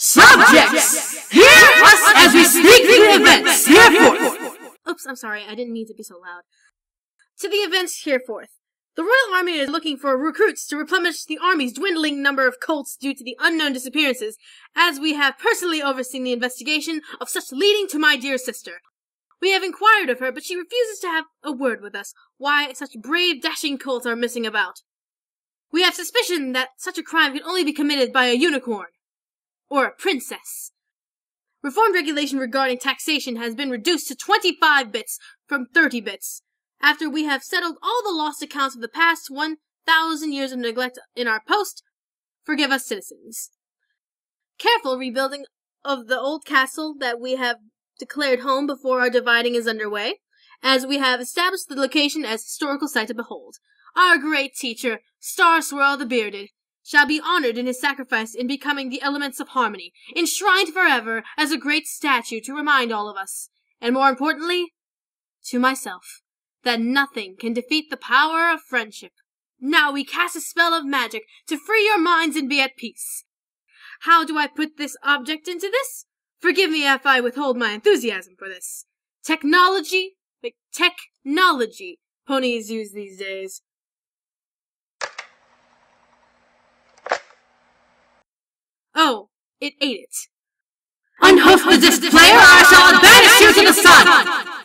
Subjects! Hear us as we speak the events hereforth! Oops, I'm sorry, I didn't mean to be so loud. To the events hereforth. The Royal Army is looking for recruits to replenish the Army's dwindling number of Colts due to the unknown disappearances, as we have personally overseen the investigation of such leading to my dear sister. We have inquired of her, but she refuses to have a word with us why such brave, dashing colts are missing about. We have suspicion that such a crime can only be committed by a unicorn. Or a princess. Reformed regulation regarding taxation has been reduced to 25 bits from 30 bits, after we have settled all the lost accounts of the past 1,000 years of neglect in our post. Forgive us, citizens. Careful rebuilding of the old castle that we have declared home before our dividing is underway, as we have established the location as historical site to behold. Our great teacher, Star Swirl the Bearded, shall be honored in his sacrifice in becoming the elements of harmony, enshrined forever as a great statue to remind all of us, and more importantly, to myself, that nothing can defeat the power of friendship. Now we cast a spell of magic to free your minds and be at peace. How do I put this object into this? Forgive me if I withhold my enthusiasm for this. Technology, technology, ponies use these days. Oh, it ate it. Unhoof the disc player, I shall banish you to the sun!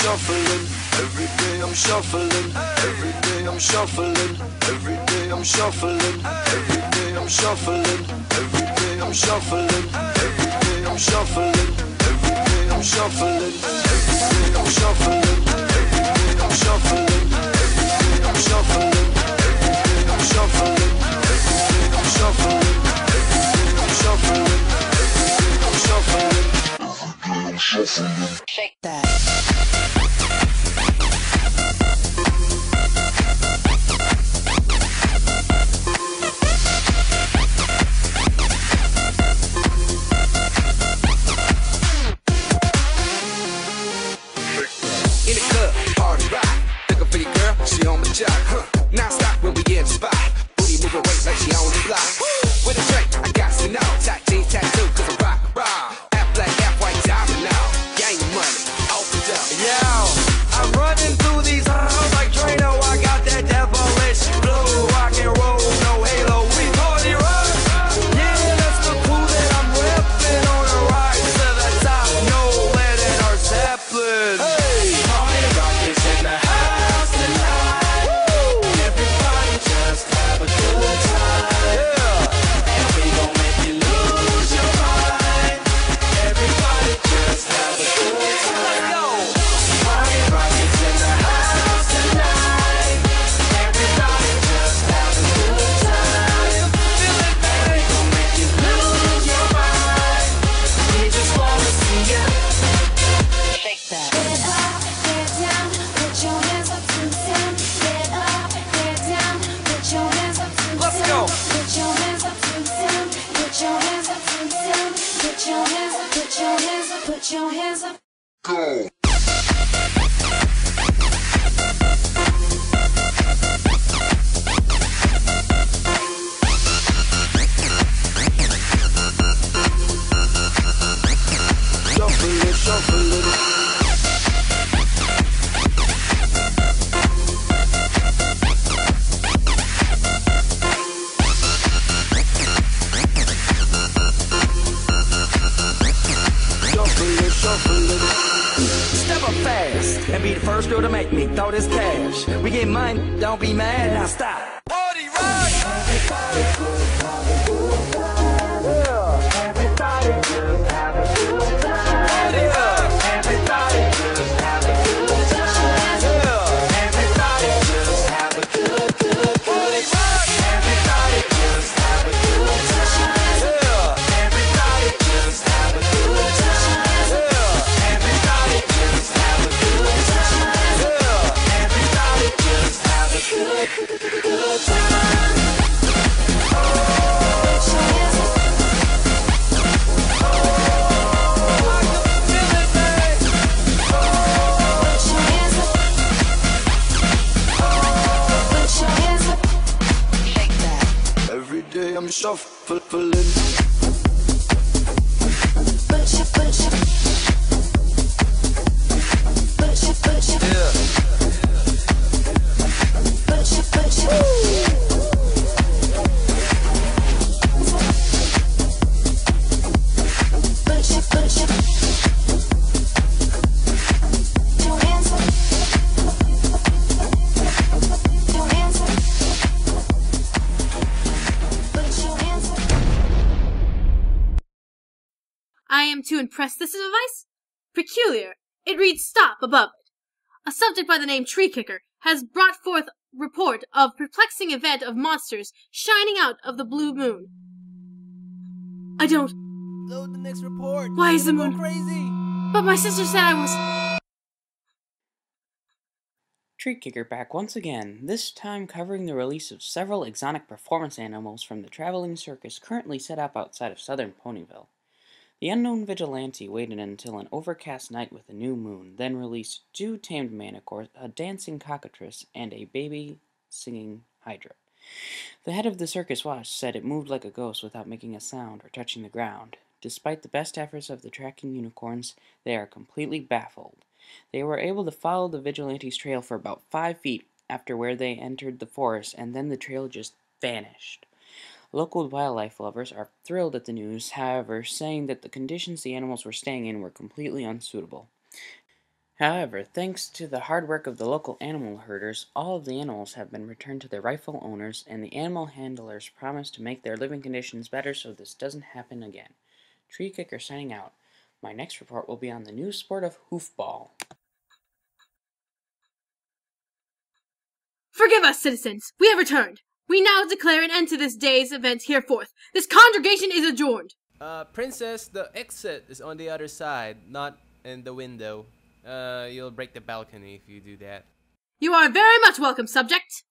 Shuffling. Every day I'm shuffling. Every day I'm shuffling. Every day I'm shuffling. Every day I'm shuffling. Every day I'm shuffling. Every day I'm shuffling. Every day I'm shuffling. Every day I'm shuffling. Shake that. First girl to make me throw this cash. We get money, don't be mad, now stop. Party rock! Shuffling. Am to impress this device? Peculiar. It reads stop above it. A subject by the name Tree Kicker has brought forth report of perplexing event of monsters shining out of the blue moon. I don't. Load the next report. Why is the moon- crazy? But my sister said I was. Tree Kicker back once again, this time covering the release of several exotic performance animals from the traveling circus currently set up outside of southern Ponyville. The unknown vigilante waited until an overcast night with a new moon, then released two tamed manticores, a dancing cockatrice, and a baby singing hydra. The head of the circus watch said it moved like a ghost without making a sound or touching the ground. Despite the best efforts of the tracking unicorns, they are completely baffled. They were able to follow the vigilante's trail for about five feet after where they entered the forest, and then the trail just vanished. Local wildlife lovers are thrilled at the news, however, saying that the conditions the animals were staying in were completely unsuitable. However, thanks to the hard work of the local animal herders, all of the animals have been returned to their rightful owners, and the animal handlers promise to make their living conditions better so this doesn't happen again. Tree Kicker signing out. My next report will be on the new sport of hoofball. Forgive us, citizens. We have returned. We now declare an end to this day's event hereforth. This congregation is adjourned. Uh, princess, the exit is on the other side, not in the window. Uh, you'll break the balcony if you do that. You are very much welcome, subject.